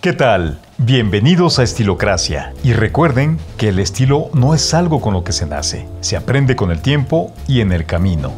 ¿Qué tal? Bienvenidos a Estilocracia. Y recuerden que el estilo no es algo con lo que se nace, se aprende con el tiempo y en el camino.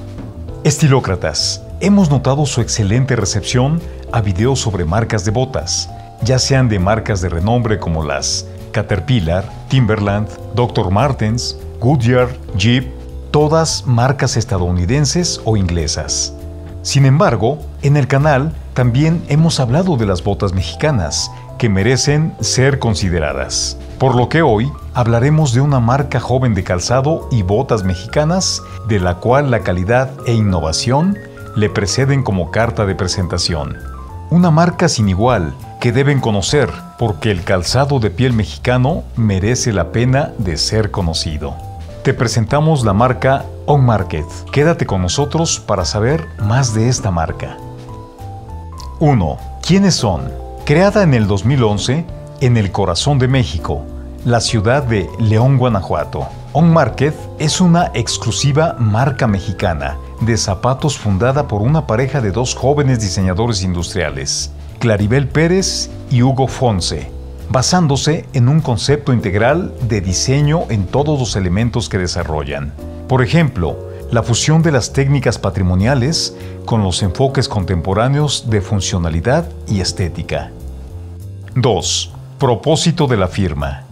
Estilócratas, hemos notado su excelente recepción a videos sobre marcas de botas, ya sean de marcas de renombre como las Caterpillar, Timberland, Dr. Martens, Goodyear, Jeep, todas marcas estadounidenses o inglesas. Sin embargo, en el canal también hemos hablado de las botas mexicanas, que merecen ser consideradas. Por lo que hoy hablaremos de una marca joven de calzado y botas mexicanas, de la cual la calidad e innovación le preceden como carta de presentación. Una marca sin igual que deben conocer porque el calzado de piel mexicano merece la pena de ser conocido. Te presentamos la marca On Market. Quédate con nosotros para saber más de esta marca. 1. ¿Quiénes son? Creada en el 2011 en el corazón de México, la ciudad de León, Guanajuato. On Market es una exclusiva marca mexicana de zapatos fundada por una pareja de dos jóvenes diseñadores industriales, Claribel Pérez y Hugo Fonse, basándose en un concepto integral de diseño en todos los elementos que desarrollan. Por ejemplo, la fusión de las técnicas patrimoniales con los enfoques contemporáneos de funcionalidad y estética. 2. Propósito de la firma.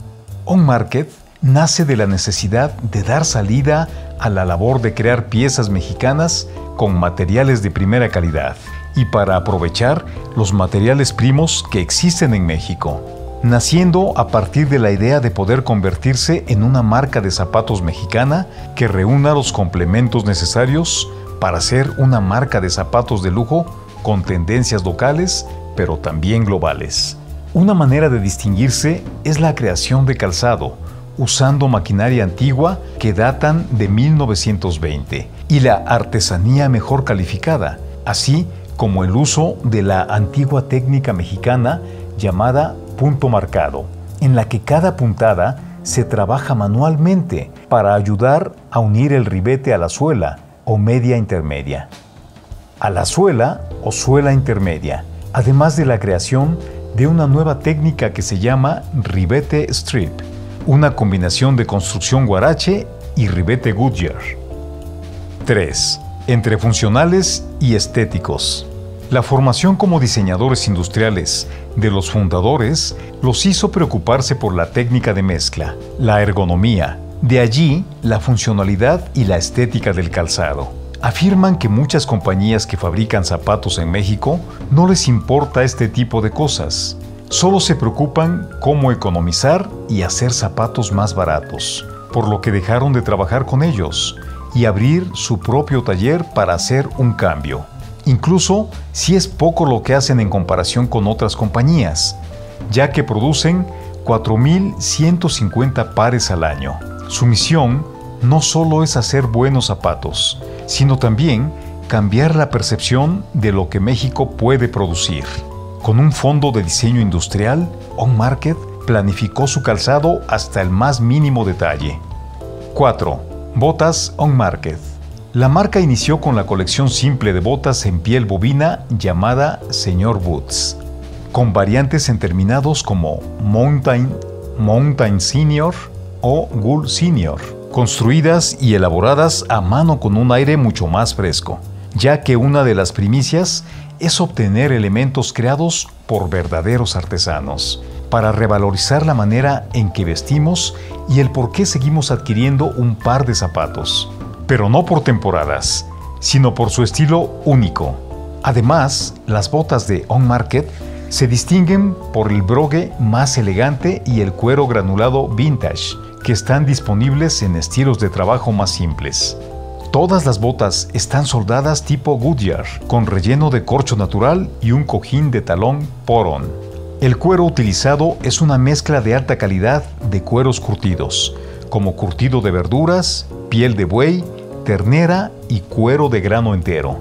On Market nace de la necesidad de dar salida a la labor de crear piezas mexicanas con materiales de primera calidad y para aprovechar los materiales primos que existen en México, naciendo a partir de la idea de poder convertirse en una marca de zapatos mexicana que reúna los complementos necesarios para ser una marca de zapatos de lujo con tendencias locales, pero también globales. Una manera de distinguirse es la creación de calzado, usando maquinaria antigua que datan de 1920 y la artesanía mejor calificada, así como el uso de la antigua técnica mexicana llamada punto marcado, en la que cada puntada se trabaja manualmente para ayudar a unir el ribete a la suela o media intermedia, a la suela o suela intermedia, además de la creación de una nueva técnica que se llama ribete strip, una combinación de construcción guarache y ribete Goodyear. 3. Entre funcionales y estéticos. La formación como diseñadores industriales de los fundadores los hizo preocuparse por la técnica de mezcla, la ergonomía, de allí la funcionalidad y la estética del calzado. Afirman que muchas compañías que fabrican zapatos en México no les importa este tipo de cosas. Solo se preocupan cómo economizar y hacer zapatos más baratos, por lo que dejaron de trabajar con ellos y abrir su propio taller para hacer un cambio. Incluso si es poco lo que hacen en comparación con otras compañías, ya que producen 4.150 pares al año. Su misión no solo es hacer buenos zapatos, sino también cambiar la percepción de lo que México puede producir. Con un fondo de diseño industrial, On Market planificó su calzado hasta el más mínimo detalle. 4. Botas On Market. La marca inició con la colección simple de botas en piel bovina llamada Señor Boots, con variantes en terminados como Mountain, Mountain Senior o Gull Senior construidas y elaboradas a mano con un aire mucho más fresco, ya que una de las primicias es obtener elementos creados por verdaderos artesanos, para revalorizar la manera en que vestimos y el por qué seguimos adquiriendo un par de zapatos, pero no por temporadas, sino por su estilo único. Además, las botas de On Market se distinguen por el brogue más elegante y el cuero granulado vintage, que están disponibles en estilos de trabajo más simples. Todas las botas están soldadas tipo Goodyear, con relleno de corcho natural y un cojín de talón Poron. El cuero utilizado es una mezcla de alta calidad de cueros curtidos, como curtido de verduras, piel de buey, ternera y cuero de grano entero.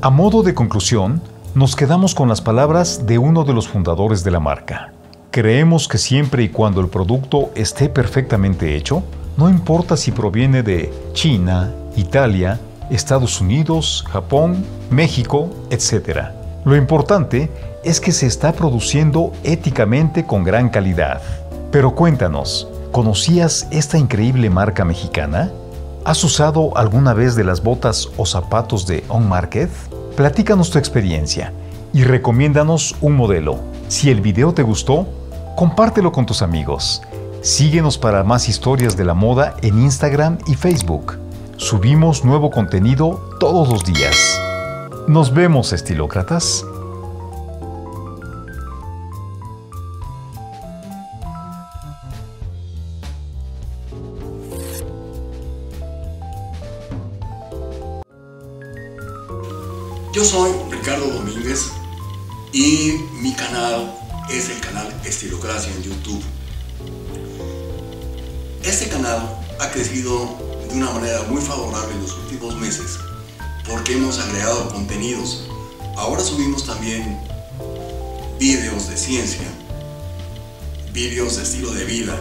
A modo de conclusión, nos quedamos con las palabras de uno de los fundadores de la marca. Creemos que siempre y cuando el producto esté perfectamente hecho, no importa si proviene de China, Italia, Estados Unidos, Japón, México, etc. Lo importante es que se está produciendo éticamente con gran calidad. Pero cuéntanos, ¿conocías esta increíble marca mexicana? ¿Has usado alguna vez de las botas o zapatos de On Market? Platícanos tu experiencia y recomiéndanos un modelo. Si el video te gustó, compártelo con tus amigos. Síguenos para más historias de la moda en Instagram y Facebook. Subimos nuevo contenido todos los días. Nos vemos, estilócratas. Yo soy Ricardo Domínguez y mi canal es el canal Estilocracia en YouTube. Este canal ha crecido de una manera muy favorable en los últimos meses porque hemos agregado contenidos. Ahora subimos también vídeos de ciencia, vídeos de estilo de vida,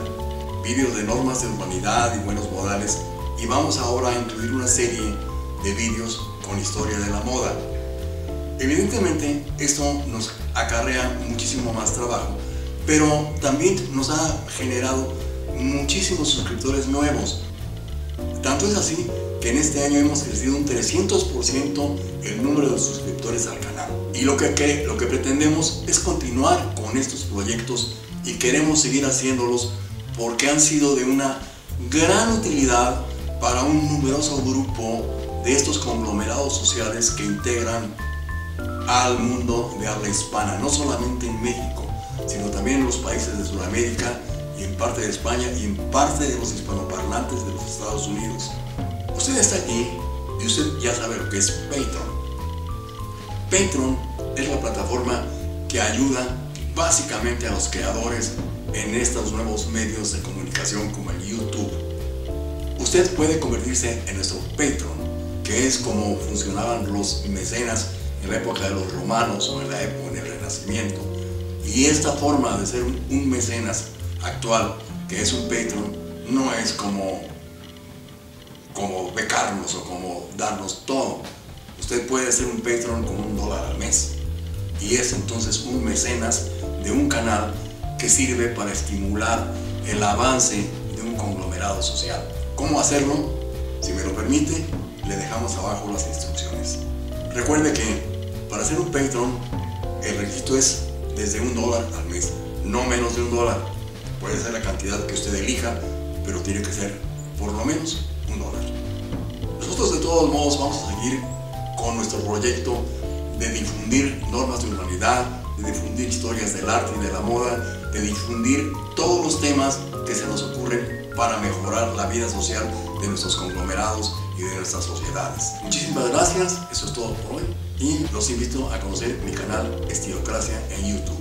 vídeos de normas de urbanidad y buenos modales y vamos ahora a incluir una serie de vídeos con historia de la moda. Evidentemente esto nos acarrea muchísimo más trabajo, pero también nos ha generado muchísimos suscriptores nuevos. Tanto es así que en este año hemos crecido un 300% el número de suscriptores al canal. Y lo que, lo que pretendemos es continuar con estos proyectos y queremos seguir haciéndolos porque han sido de una gran utilidad para un numeroso grupo de estos conglomerados sociales que integran al mundo de habla hispana, no solamente en México, sino también en los países de Sudamérica y en parte de España y en parte de los hispanoparlantes de los Estados Unidos. Usted está aquí y usted ya sabe lo que es Patreon. Patreon es la plataforma que ayuda básicamente a los creadores en estos nuevos medios de comunicación como el YouTube. Usted puede convertirse en nuestro Patreon, que es como funcionaban los mecenas en la época de los romanos o en la época del Renacimiento. Y esta forma de ser un mecenas actual, que es un Patreon, no es como, como becarnos o como darnos todo. Usted puede ser un Patreon con un dólar al mes. Y es entonces un mecenas de un canal que sirve para estimular el avance de un conglomerado social. ¿Cómo hacerlo? Si me lo permite, le dejamos abajo las instrucciones. Recuerde que para ser un Patreon, el requisito es desde un dólar al mes, no menos de un dólar. Puede ser la cantidad que usted elija, pero tiene que ser por lo menos un dólar. Nosotros de todos modos vamos a seguir con nuestro proyecto de difundir normas de humanidad, de difundir historias del arte y de la moda, de difundir todos los temas que se nos ocurren para mejorar la vida social de nuestros conglomerados y de nuestras sociedades. Muchísimas gracias, eso es todo por hoy y los invito a conocer mi canal Estilocracia en YouTube.